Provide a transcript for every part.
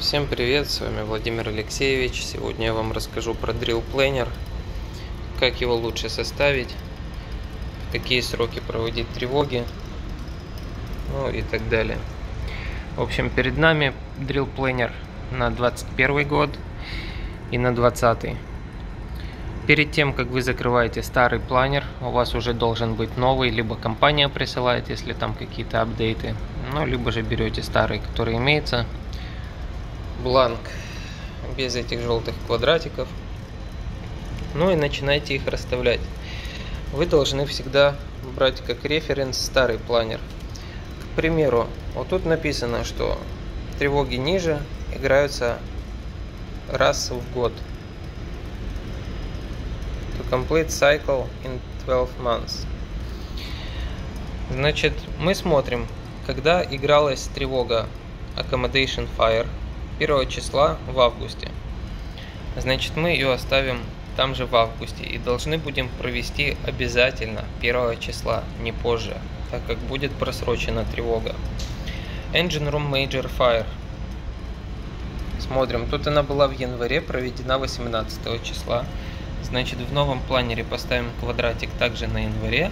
Всем привет, с вами Владимир Алексеевич. Сегодня я вам расскажу про Drill Planner, как его лучше составить, в какие сроки проводить тревоги, ну и так далее. В общем, перед нами Drill Planner на 21 год и на 20. Перед тем, как вы закрываете старый планер, у вас уже должен быть новый, либо компания присылает, если там какие-то апдейты, ну, либо же берете старый, который имеется, бланк без этих желтых квадратиков. Ну и начинайте их расставлять. Вы должны всегда брать как референс старый планер. К примеру, вот тут написано, что тревоги ниже играются раз в год. To complete cycle in 12 months. Значит, мы смотрим, когда игралась тревога Accommodation Fire – 1 числа в августе. Значит, мы ее оставим там же в августе и должны будем провести обязательно 1 числа, не позже, так как будет просрочена тревога. Engine Room Major Fire. Смотрим, тут она была в январе, проведена 18 числа. Значит, в новом планере поставим квадратик также на январе.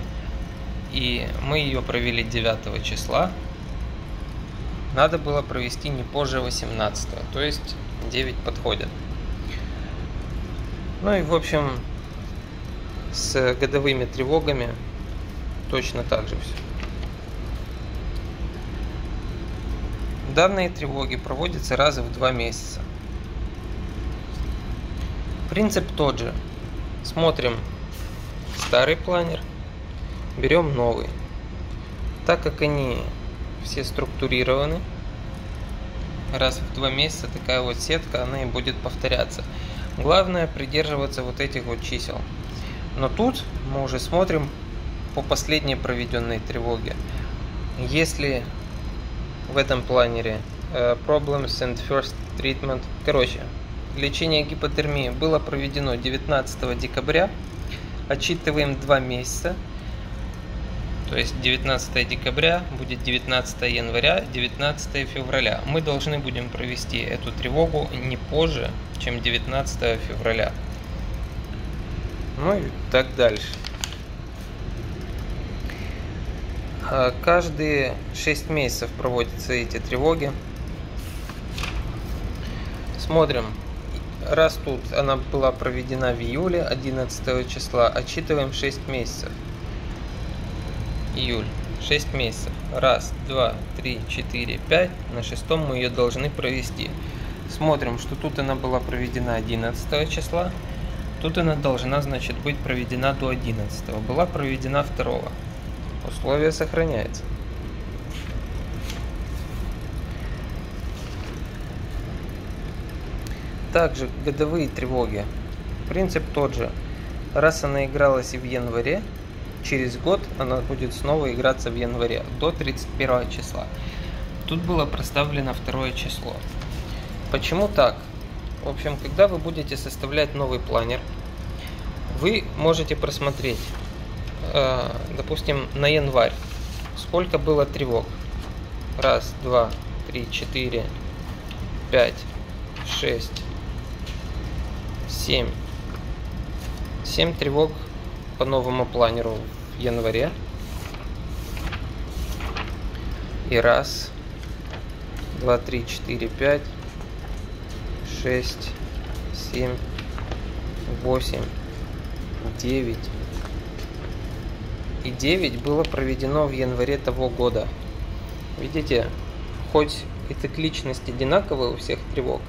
И мы ее провели 9 числа, надо было провести не позже 18 то есть 9 подходит. Ну и в общем с годовыми тревогами точно так же все. Данные тревоги проводятся раз в два месяца. Принцип тот же. Смотрим старый планер, берем новый. Так как они все структурированы. Раз в два месяца такая вот сетка, она и будет повторяться. Главное придерживаться вот этих вот чисел. Но тут мы уже смотрим по последней проведенной тревоге. Если в этом планере uh, Problems and First Treatment, короче, лечение гипотермии было проведено 19 декабря, отчитываем 2 месяца, то есть 19 декабря будет 19 января, 19 февраля. Мы должны будем провести эту тревогу не позже, чем 19 февраля. Ну и так дальше. А каждые 6 месяцев проводятся эти тревоги. Смотрим. Раз тут она была проведена в июле 11 числа, отчитываем 6 месяцев июль. 6 месяцев. Раз, два, три, четыре, пять. На шестом мы ее должны провести. Смотрим, что тут она была проведена 11 числа. Тут она должна, значит, быть проведена до 11. Была проведена 2. Условие сохраняется. Также годовые тревоги. Принцип тот же. Раз она игралась и в январе, через год она будет снова играться в январе до 31 числа. Тут было проставлено второе число. Почему так? В общем, когда вы будете составлять новый планер, вы можете просмотреть, э, допустим, на январь, сколько было тревог. Раз, два, три, четыре, пять, шесть, семь. Семь тревог по новому планеру в январе. И раз, два, три, четыре, пять, шесть, семь, восемь, девять. И девять было проведено в январе того года. Видите, хоть и цикличность одинаковая у всех тревог,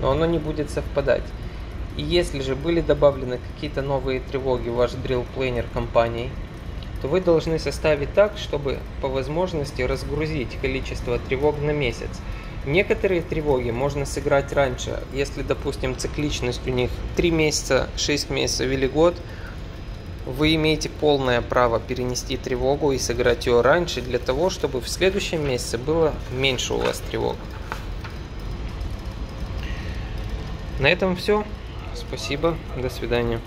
но оно не будет совпадать. И если же были добавлены какие-то новые тревоги в ваш Drill Planner компании, то вы должны составить так, чтобы по возможности разгрузить количество тревог на месяц. Некоторые тревоги можно сыграть раньше, если, допустим, цикличность у них 3 месяца, 6 месяцев или год, вы имеете полное право перенести тревогу и сыграть ее раньше для того, чтобы в следующем месяце было меньше у вас тревог. На этом все. Спасибо, до свидания.